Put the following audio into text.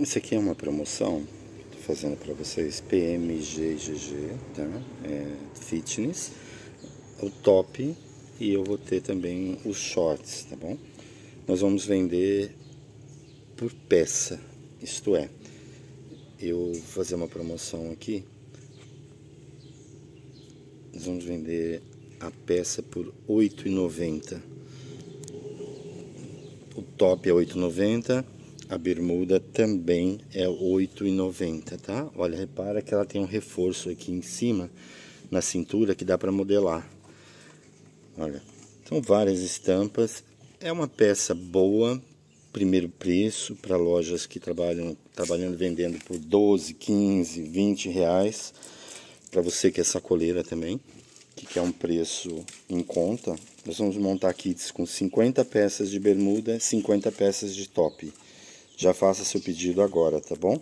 Esse aqui é uma promoção, tô fazendo para vocês, PMGGG, tá? É fitness, o top e eu vou ter também os shorts, tá bom? Nós vamos vender por peça, isto é, eu vou fazer uma promoção aqui, nós vamos vender a peça por R$ 8,90. O top é R$ 8,90 a bermuda também é 8,90, tá? Olha, repara que ela tem um reforço aqui em cima, na cintura, que dá para modelar. Olha, são várias estampas. É uma peça boa, primeiro preço, para lojas que trabalham trabalhando vendendo por 12, 15, 20 reais. Para você que é sacoleira também, que quer um preço em conta, nós vamos montar kits com 50 peças de bermuda, 50 peças de top. Já faça seu pedido agora, tá bom?